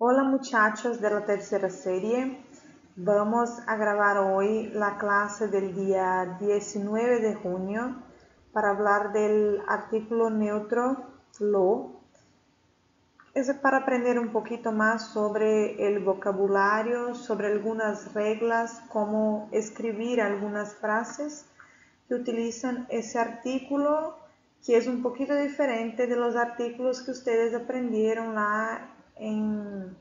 Hola muchachos de la tercera serie. Vamos a grabar hoy la clase del día 19 de junio para hablar del artículo neutro lo. Es para aprender un poquito más sobre el vocabulario, sobre algunas reglas, cómo escribir algunas frases que utilizan ese artículo que es un poquito diferente de los artículos que ustedes aprendieron lá en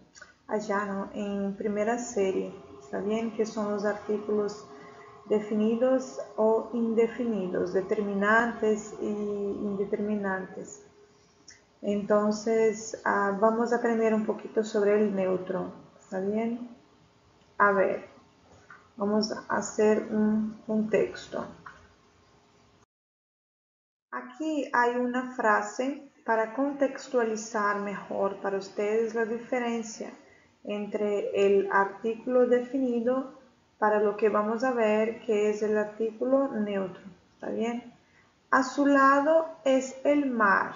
allá, ¿no? En primera serie. ¿Está bien? Que son los artículos definidos o indefinidos, determinantes y indeterminantes. Entonces, ah, vamos a aprender un poquito sobre el neutro. ¿Está bien? A ver, vamos a hacer un contexto. Aquí hay una frase para contextualizar mejor para ustedes la diferencia entre el artículo definido para lo que vamos a ver que es el artículo neutro. ¿Está bien? A su lado es el mar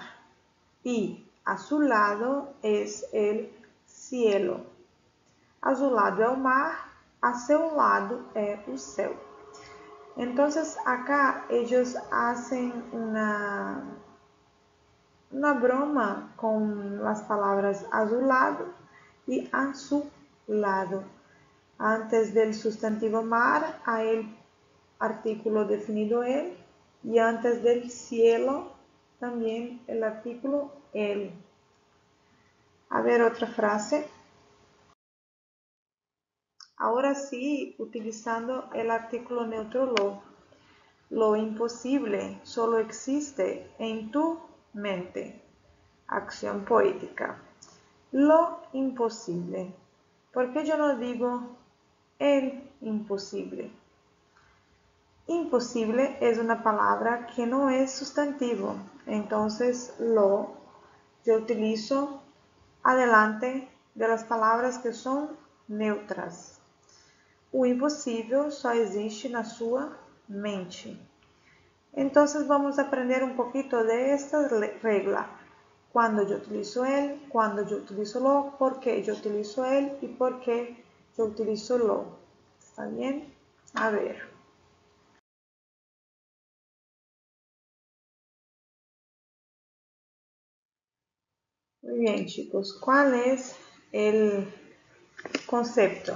y a su lado es el cielo. A su lado é o mar, a seu lado é o céu. Entonces acá ellos hacen una, una broma con las palabras azulado y a su lado. Antes del sustantivo mar el artículo definido el y antes del cielo también el artículo el. A ver otra frase. Ahora sí, utilizando el artículo neutro lo. Lo imposible solo existe en tu mente. Acción poética. Lo imposible. ¿Por qué yo no digo el imposible? Imposible es una palabra que no es sustantivo. Entonces, lo yo utilizo adelante de las palabras que son neutras. O impossível só existe na sua mente. Então, vamos aprender um pouquinho de esta regla. Quando eu utilizo ele, quando eu utilizo lo, por que eu utilizo ele e por que eu utilizo lo. ¿Está bem? A ver. Muy bien, chicos. ¿Cuál es el concepto?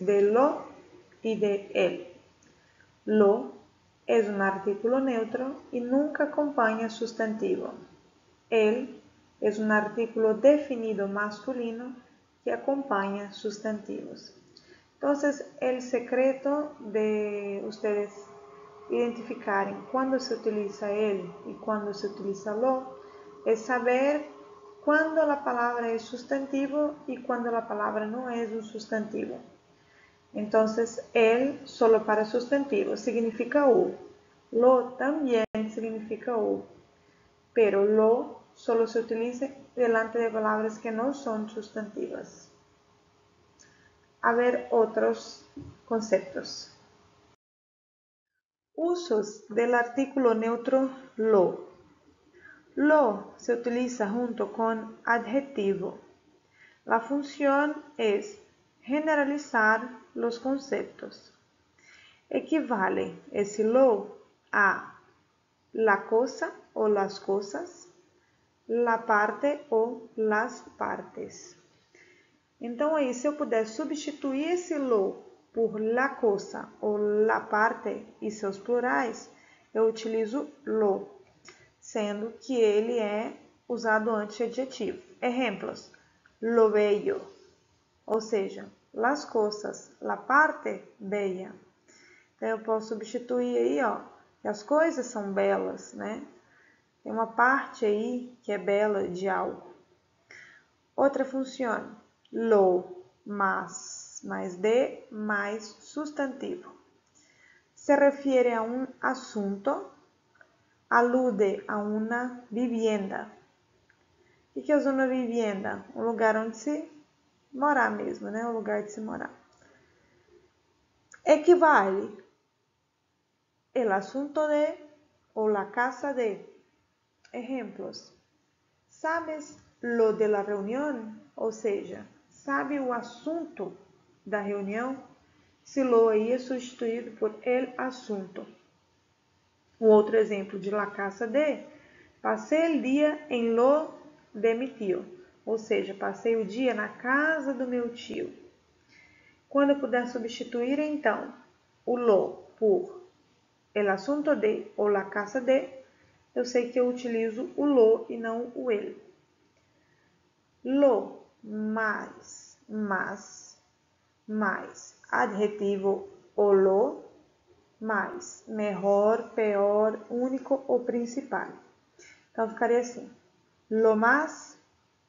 de lo y de él. Lo es un artículo neutro y nunca acompaña sustantivo. Él es un artículo definido masculino que acompaña sustantivos. Entonces, el secreto de ustedes identificar cuándo se utiliza él y cuándo se utiliza lo es saber cuándo la palabra es sustantivo y cuándo la palabra no es un sustantivo. Entonces, el solo para sustantivo significa u. Lo también significa u. Pero lo solo se utiliza delante de palabras que no son sustantivas. A ver otros conceptos. Usos del artículo neutro lo. Lo se utiliza junto con adjetivo. La función es generalizar los conceptos. Equivale esse lo a la cosa o las cosas, la parte ou las partes. Então, aí, se eu puder substituir esse lo por la cosa ou la parte e seus plurais, eu utilizo lo, sendo que ele é usado antes de adjetivo. Exemplos: lo bello, ou seja, las cosas, la parte bella. Então, eu posso substituir aí, ó, que as coisas são belas, né? Tem uma parte aí que é bela de algo. Outra função, lo, mais, mais de, mais substantivo. Se refere a um assunto, alude a uma vivienda. O que é uma vivienda? Um lugar onde se morar mesmo, né? O lugar de se morar. Equivale el asunto de o la casa de. Ejemplos. ¿Sabes lo de la reunión? Ou seja, sabe o assunto da reunião? Se lo aí é substituído por el assunto. Um outro exemplo de la casa de, passei o dia em lo de mi tio, ou seja, passei o dia na casa do meu tio. Quando eu puder substituir, então, o lo por el assunto de ou la casa de, eu sei que eu utilizo o lo e não o ele. Lo, mais, mas, mais, adjetivo o lo, mais, melhor, pior, único ou principal. Então ficaria assim: lo más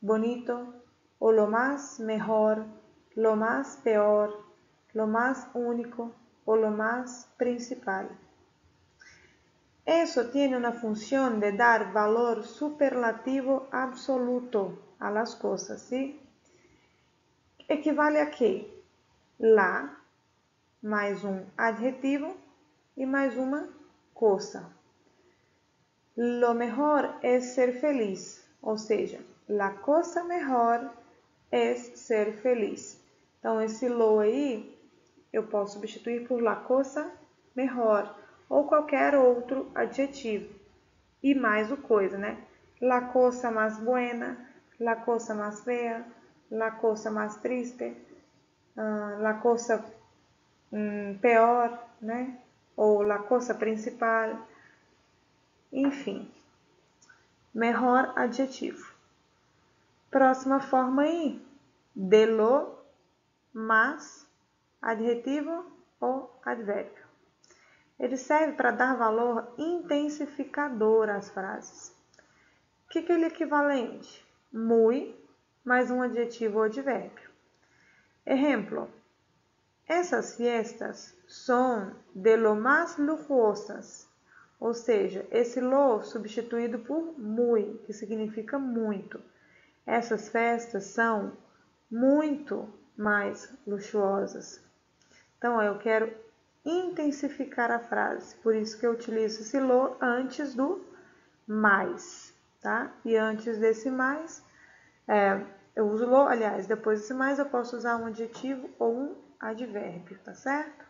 bonito, o lo más mejor, lo más peor, lo más único o lo más principal. Eso tiene una función de dar valor superlativo absoluto a las cosas, ¿sí? Equivale a quê? Lá, mais um adjetivo e mais uma coisa. Lo mejor es ser feliz, ou seja, la cosa mejor es ser feliz. Então, esse lo aí eu posso substituir por la cosa mejor ou qualquer outro adjetivo. E mais o coisa, né? La cosa más buena, la cosa más fea, la cosa más triste, uh, la cosa um, peor, né? Ou la cosa principal. Enfim, melhor adjetivo. Próxima forma aí, de lo, mas, adjetivo ou advérbio. Ele serve para dar valor intensificador às frases. O que, que ele é equivalente? Muy mais um adjetivo ou advérbio. Exemplo: Essas fiestas são de lo más lujuosas ou seja, esse lo substituído por muy, que significa muito. Essas festas são muito mais luxuosas. Então, eu quero intensificar a frase, por isso que eu utilizo esse lo antes do mais, tá? E antes desse mais, é, eu uso lo, aliás, depois desse mais eu posso usar um adjetivo ou um advérbio, tá certo?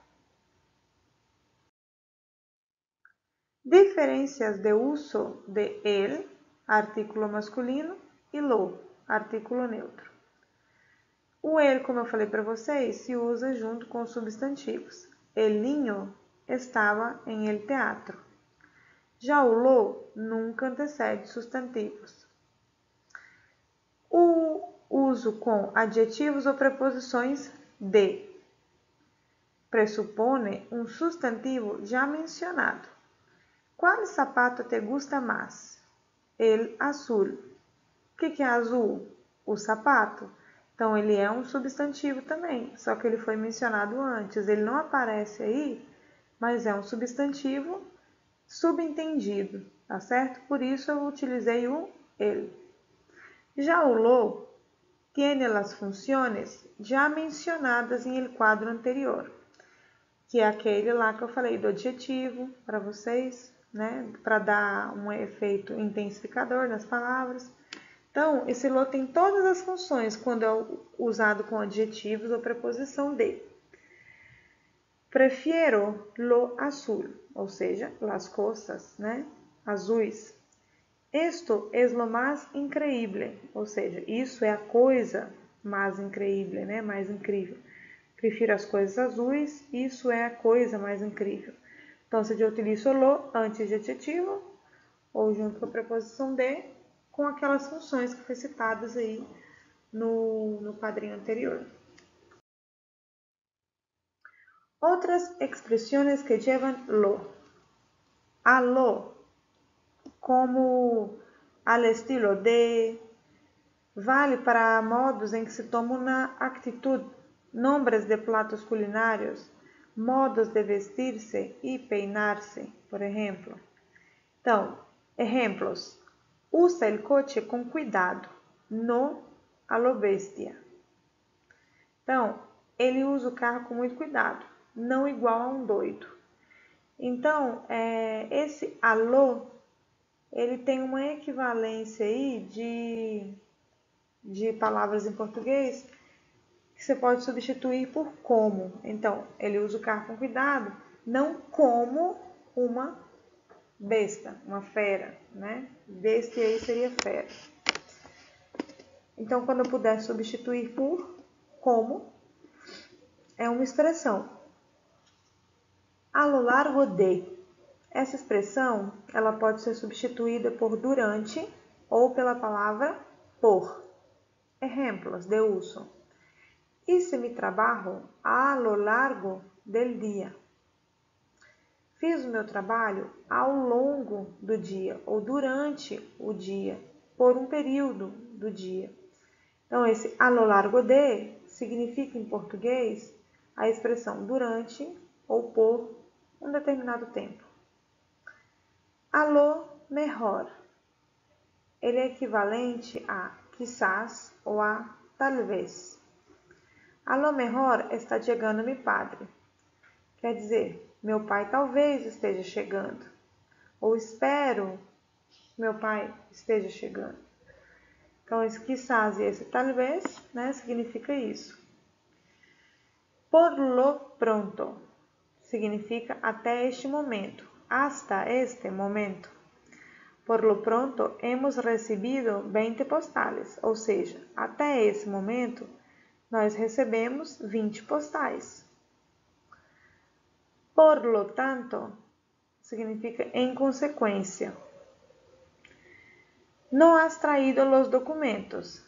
Diferencias de uso de el, artículo masculino, e lo, artículo neutro. O el, como eu falei para vocês, se usa junto com os substantivos. El niño estava em el teatro. Já o lo nunca antecede substantivos. O uso com adjetivos ou preposições de pressupone um substantivo já mencionado. Qual sapato te gusta mais? El azul. Que, que é azul? O sapato. Então, ele é um substantivo também, só que ele foi mencionado antes. Ele não aparece aí, mas é um substantivo subentendido, tá certo? Por isso eu utilizei o ele. Já o lo tem as funções já mencionadas em el quadro anterior, que é aquele lá que eu falei do adjetivo para vocês, né, para dar um efeito intensificador nas palavras. Então, esse lo tem todas as funções quando é usado com adjetivos ou preposição de. Prefiero lo azul, ou seja, las cosas, né, azuis. Esto es lo más increíble, ou seja, isso é a coisa mais increíble, né, mais incrível. Prefiro as coisas azuis, isso é a coisa mais incrível. Então, se eu utilizo lo antes de adjetivo ou junto com a preposição de, com aquelas funções que foi citadas aí no, no quadrinho anterior. Outras expressões que llevan lo. A lo, como al estilo de, vale para modos em que se toma uma atitude, nombres de platos culinários, modos de vestir-se e peinar-se, por exemplo. Então, exemplos. Usa el coche com cuidado, no a lo bestia. Então, ele usa o carro com muito cuidado, não igual a um doido. Então, é, esse alô, ele tem uma equivalência aí de, de palavras em português que você pode substituir por como. Então, ele usa o car com cuidado, não como uma besta, uma fera, né? Besta aí seria fera. Então, quando eu puder substituir por como, é uma expressão. A lo largo de. Essa expressão, ela pode ser substituída por durante ou pela palavra por. Exemplos de uso. Hice mi trabajo a lo largo del dia. Fiz o meu trabalho ao longo do dia ou durante o dia, por um período do dia. Então, esse a lo largo de significa em português a expressão durante ou por um determinado tempo. A lo mejor. Ele é equivalente a quizás ou a talvez. A lo mejor está chegando mi padre. Quer dizer, meu pai talvez esteja chegando. Ou espero meu pai esteja chegando. Então, esse quizás e esse talvez, né, significa isso. Por lo pronto significa até este momento, hasta este momento. Por lo pronto, hemos recebido 20 postales, ou seja, até esse momento, nós recebemos 20 postais. Por lo tanto, significa em consequência. No has traído los documentos,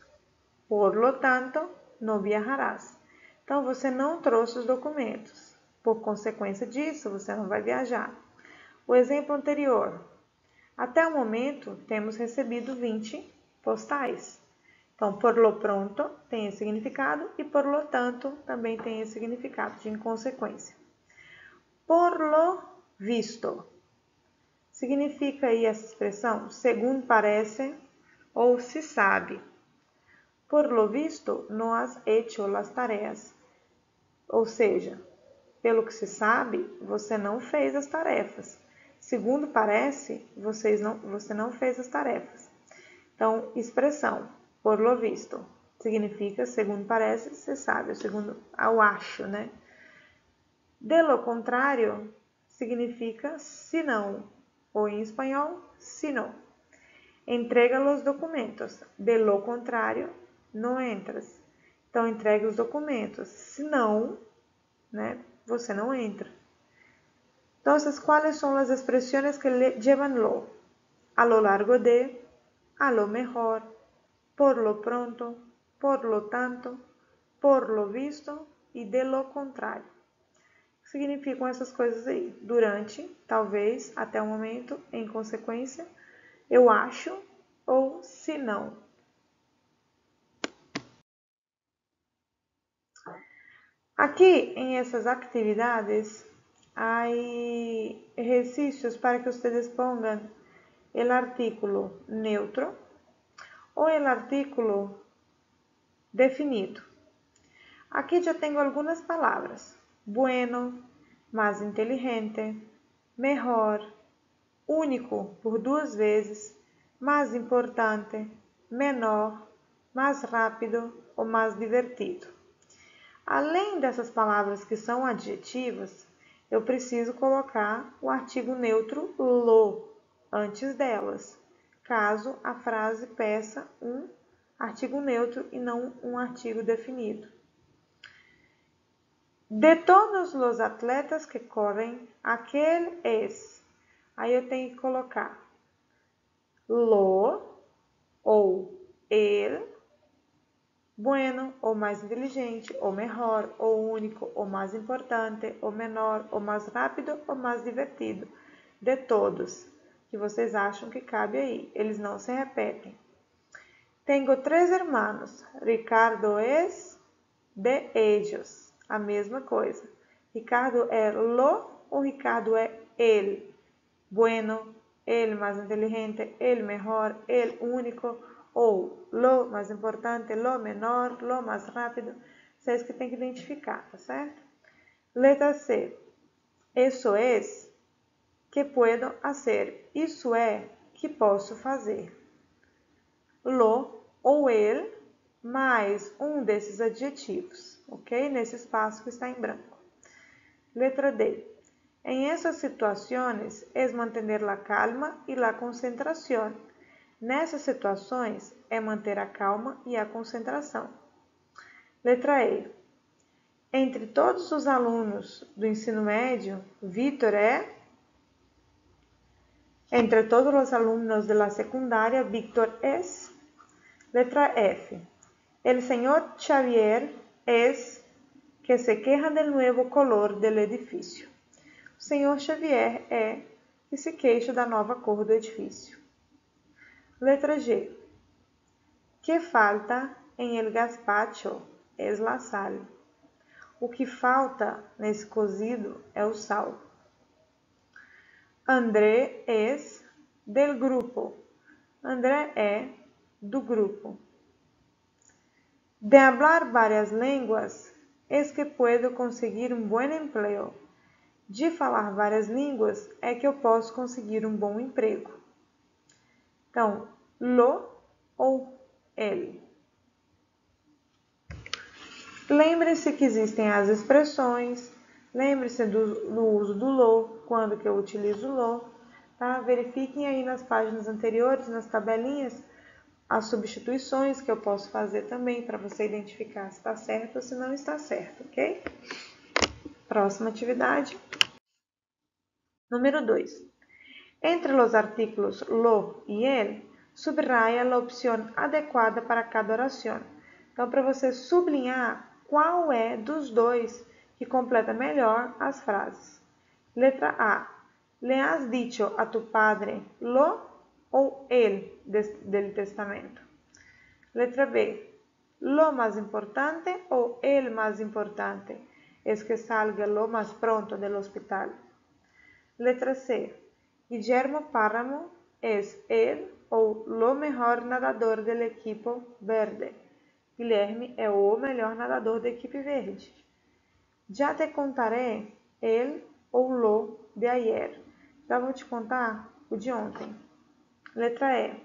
por lo tanto, no viajarás. Então, você não trouxe os documentos. Por consequência disso, você não vai viajar. O exemplo anterior. Até o momento, temos recebido 20 postais. Então, por lo pronto tem esse significado e por lo tanto também tem esse significado de inconsequência. Por lo visto. Significa aí essa expressão segundo parece ou se sabe. Por lo visto, no has hecho las tareas. Ou seja, pelo que se sabe, você não fez as tarefas. Segundo parece, vocês não, você não fez as tarefas. Então, expressão, por lo visto, significa, segundo parece, se sabe, segundo ao acho, né? De lo contrário, significa se não, ou em espanhol, se não. Entrega os documentos. De lo contrário, não entras. Então, entregue os documentos. Se não, né, você não entra. Então, quais são as expressões que llevan lo? A lo largo de, a lo mejor, por lo pronto, por lo tanto, por lo visto e de lo contrário. Significam essas coisas aí. Durante, talvez, até o momento, em consequência, eu acho ou se não. Aqui em essas atividades há exercícios para que vocês pongan o artículo neutro ou o artículo definido. Aqui já tenho algumas palavras: bueno, mais inteligente, melhor, único por duas vezes, mais importante, menor, mais rápido ou mais divertido. Além dessas palavras que são adjetivas, eu preciso colocar o artigo neutro lo antes delas, caso a frase peça um artigo neutro e não um artigo definido. De todos os atletas que correm, aquele é. Aí eu tenho que colocar lo ou ele bueno, ou mais inteligente, ou melhor, ou único, ou mais importante, ou menor, ou mais rápido, ou mais divertido. De todos que vocês acham que cabe aí. Eles não se repetem. Tenho três irmãos. Ricardo é de ellos. A mesma coisa. Ricardo é lo ou Ricardo é ele? Bueno, ele mais inteligente, ele melhor, ele único ou lo mais importante, lo menor, lo mais rápido. Vocês que tem que identificar, tá certo? Letra C. Isso é que puedo hacer. Isso é que posso fazer. Lo ou ele mais um desses adjetivos, ok? Nesse espaço que está em branco. Letra D. En essas situações, é manter a calma e a concentração. Nessas situações, é manter a calma e a concentração. Letra E. Entre todos os alunos do ensino médio, Vitor é. Entre todos os alunos da secundária, Victor é. Letra F. El señor Xavier es que se queja del nuevo color del edifício. O senhor Xavier é que se queixa da nova cor do edifício. Letra G. Que falta em el gazpacho es la sal. O que falta nesse cozido é o sal. André es del grupo. André é do grupo. De hablar varias lenguas, es que puedo conseguir um bom emprego. De falar várias línguas é que eu posso conseguir um bom emprego. Então, lo ou ele. Lembre-se que existem as expressões, lembre-se do, do, uso do lo, quando que eu utilizo lo, tá? Verifiquem aí nas páginas anteriores, nas tabelinhas, as substituições que eu posso fazer também para você identificar se está certo ou se não está certo, ok? Próxima atividade. Número 2. Entre os artículos lo e el, subraya a opção adequada para cada oração. Então, para você sublinhar qual é dos dois que completa melhor as frases. Letra A. Le has dicho a tu padre lo ou ele del testamento. Letra B. Lo mais importante ou el mais importante es que salga lo mais pronto del hospital. Letra C. Guillermo Páramo es el ou lo mejor nadador del equipo verde. Guilherme é o melhor nadador da equipe verde. Já te contaré el ou lo de ayer. Já vou te contar o de ontem. Letra E.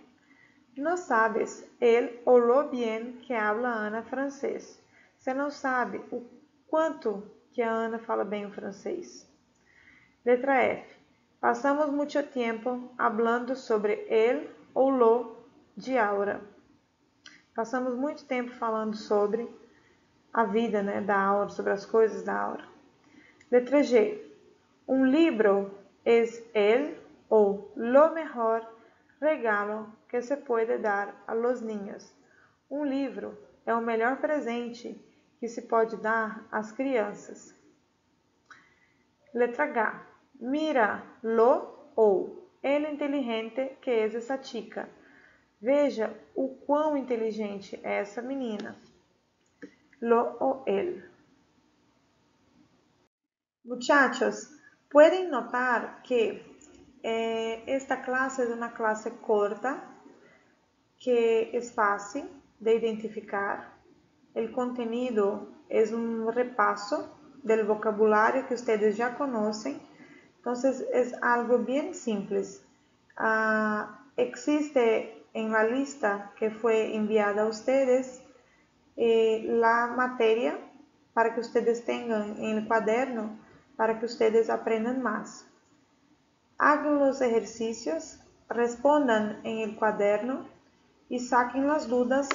Não sabes el ou lo bien que habla Ana francês. Você não sabe o quanto que a Ana fala bem o francês. Letra F. Passamos muito tempo hablando sobre el ou lo de Aura. Passamos muito tempo falando sobre a vida né, da Aura, sobre as coisas da Aura. Letra G. Um livro es el ou lo mejor regalo que se pode dar a los niños. Um livro é o melhor presente que se pode dar às crianças. Letra H. Mira lo ou el inteligente que é essa chica. Veja o quão inteligente é essa menina. Lo ou el. Muchachos, pueden notar que Eh, esta clase es una clase corta que es fácil de identificar. El contenido es un repaso del vocabulario que ustedes ya conocen. Entonces es algo bien simple. Uh, existe en la lista que fue enviada a ustedes eh, la materia para que ustedes tengan en el cuaderno para que ustedes aprendan más. Hagan los ejercicios, respondan en el cuaderno y saquen las dudas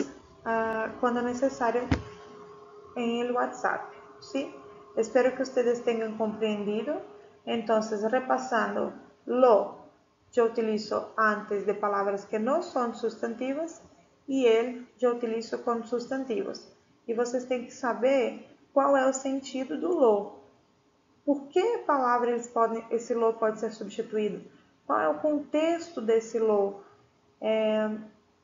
uh, cuando necesario en el WhatsApp. ¿sí? Espero que ustedes tengan comprendido. Entonces, repasando, lo yo utilizo antes de palabras que no son sustantivas e ele eu utilizo com sustantivos. E vocês têm que saber qual é o sentido do lo. Por que palavra eles podem, esse lo pode ser substituído? Qual é o contexto desse lo? É,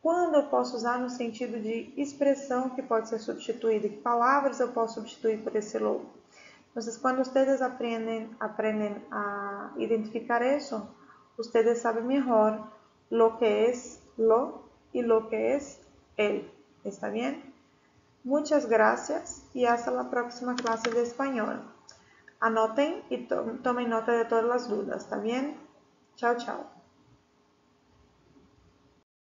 quando eu posso usar no sentido de expressão que pode ser substituída? Que palavras eu posso substituir por esse lo? Então, quando vocês aprendem, aprendem a identificar isso, vocês sabem melhor lo que é lo e lo que é ele. ¿Está bem? Muchas gracias y hasta la próxima clase de español. Anoten y tomen nota de todas las dudas, ¿está bien? Chao, chao.